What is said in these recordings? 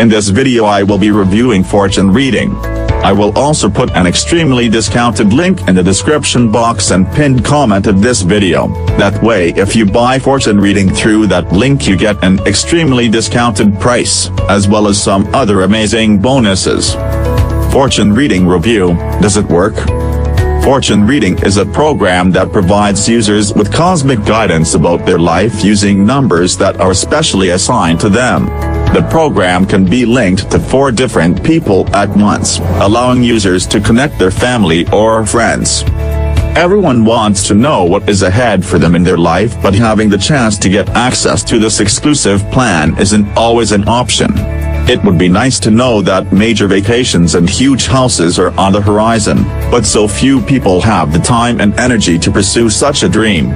In this video I will be reviewing fortune reading. I will also put an extremely discounted link in the description box and pinned comment of this video. That way if you buy fortune reading through that link you get an extremely discounted price, as well as some other amazing bonuses. Fortune Reading Review, does it work? Fortune Reading is a program that provides users with cosmic guidance about their life using numbers that are specially assigned to them. The program can be linked to four different people at once, allowing users to connect their family or friends. Everyone wants to know what is ahead for them in their life but having the chance to get access to this exclusive plan isn't always an option. It would be nice to know that major vacations and huge houses are on the horizon, but so few people have the time and energy to pursue such a dream.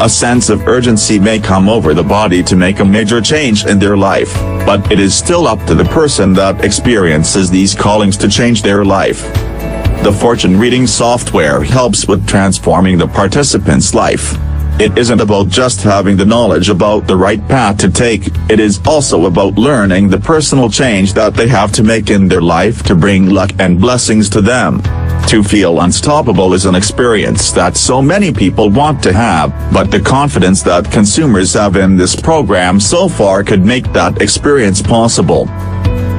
A sense of urgency may come over the body to make a major change in their life, but it is still up to the person that experiences these callings to change their life. The fortune reading software helps with transforming the participant's life. It isn't about just having the knowledge about the right path to take, it is also about learning the personal change that they have to make in their life to bring luck and blessings to them. To feel unstoppable is an experience that so many people want to have, but the confidence that consumers have in this program so far could make that experience possible.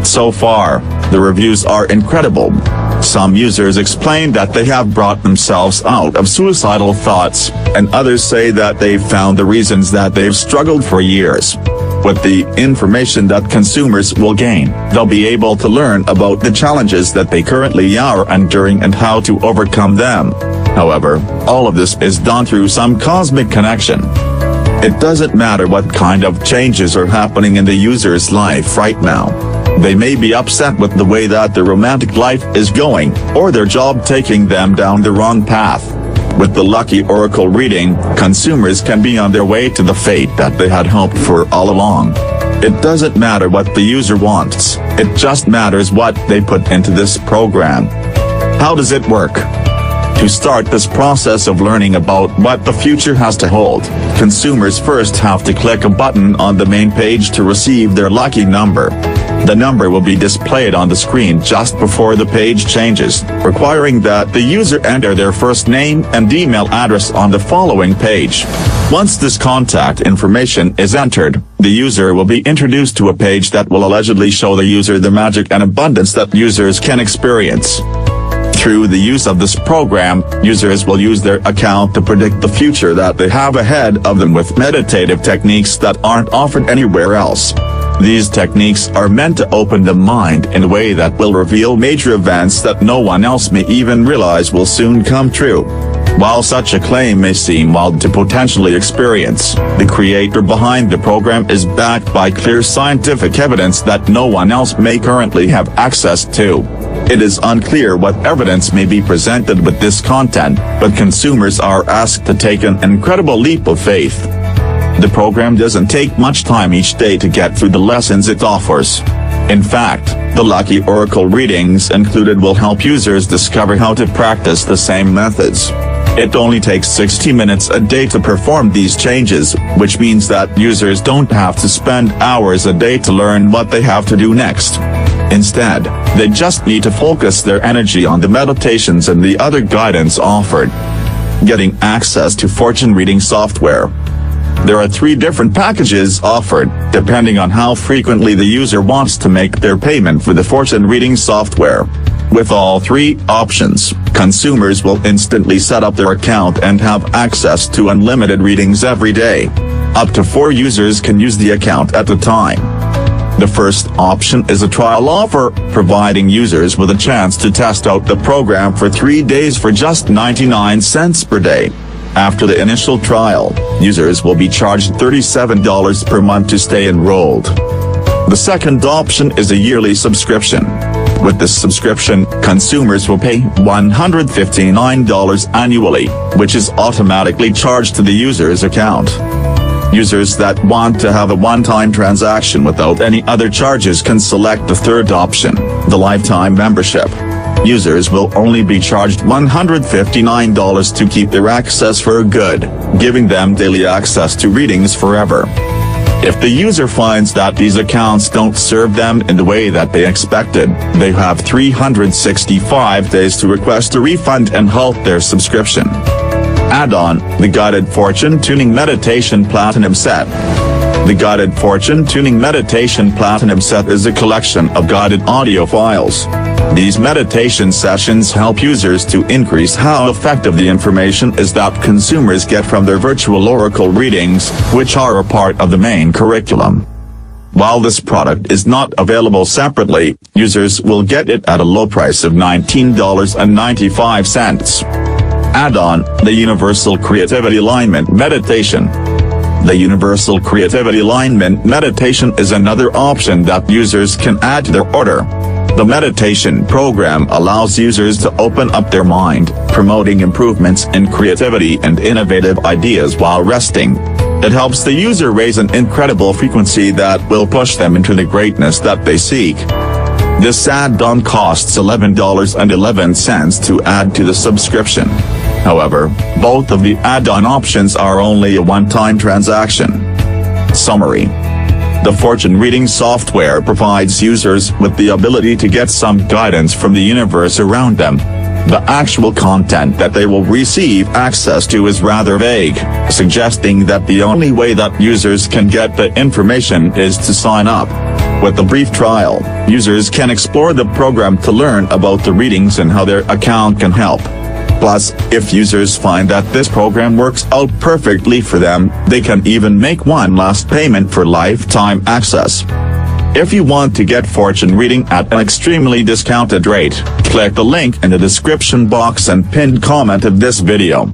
So far, the reviews are incredible. Some users explain that they have brought themselves out of suicidal thoughts, and others say that they've found the reasons that they've struggled for years. With the information that consumers will gain, they'll be able to learn about the challenges that they currently are enduring and how to overcome them. However, all of this is done through some cosmic connection. It doesn't matter what kind of changes are happening in the user's life right now. They may be upset with the way that their romantic life is going, or their job taking them down the wrong path. With the Lucky Oracle reading, consumers can be on their way to the fate that they had hoped for all along. It doesn't matter what the user wants, it just matters what they put into this program. How does it work? To start this process of learning about what the future has to hold, consumers first have to click a button on the main page to receive their lucky number. The number will be displayed on the screen just before the page changes, requiring that the user enter their first name and email address on the following page. Once this contact information is entered, the user will be introduced to a page that will allegedly show the user the magic and abundance that users can experience. Through the use of this program, users will use their account to predict the future that they have ahead of them with meditative techniques that aren't offered anywhere else. These techniques are meant to open the mind in a way that will reveal major events that no one else may even realize will soon come true. While such a claim may seem wild to potentially experience, the creator behind the program is backed by clear scientific evidence that no one else may currently have access to. It is unclear what evidence may be presented with this content, but consumers are asked to take an incredible leap of faith. The program doesn't take much time each day to get through the lessons it offers. In fact, the Lucky Oracle readings included will help users discover how to practice the same methods. It only takes 60 minutes a day to perform these changes, which means that users don't have to spend hours a day to learn what they have to do next. Instead, they just need to focus their energy on the meditations and the other guidance offered. Getting access to fortune reading software, there are three different packages offered, depending on how frequently the user wants to make their payment for the fortune reading software. With all three options, consumers will instantly set up their account and have access to unlimited readings every day. Up to four users can use the account at a time. The first option is a trial offer, providing users with a chance to test out the program for three days for just 99 cents per day. After the initial trial, users will be charged $37 per month to stay enrolled. The second option is a yearly subscription. With this subscription, consumers will pay $159 annually, which is automatically charged to the user's account. Users that want to have a one-time transaction without any other charges can select the third option, the lifetime membership. Users will only be charged $159 to keep their access for good, giving them daily access to readings forever. If the user finds that these accounts don't serve them in the way that they expected, they have 365 days to request a refund and halt their subscription. Add-on, the Guided Fortune Tuning Meditation Platinum Set. The Guided Fortune Tuning Meditation Platinum Set is a collection of guided audio files. These meditation sessions help users to increase how effective the information is that consumers get from their virtual oracle readings, which are a part of the main curriculum. While this product is not available separately, users will get it at a low price of $19.95. Add-on, the Universal Creativity Alignment Meditation. The Universal Creativity Alignment Meditation is another option that users can add to their order. The meditation program allows users to open up their mind, promoting improvements in creativity and innovative ideas while resting. It helps the user raise an incredible frequency that will push them into the greatness that they seek. This add-on costs $11.11 to add to the subscription. However, both of the add-on options are only a one-time transaction. Summary the fortune reading software provides users with the ability to get some guidance from the universe around them. The actual content that they will receive access to is rather vague, suggesting that the only way that users can get the information is to sign up. With the brief trial, users can explore the program to learn about the readings and how their account can help. Plus, if users find that this program works out perfectly for them, they can even make one last payment for lifetime access. If you want to get fortune reading at an extremely discounted rate, click the link in the description box and pinned comment of this video.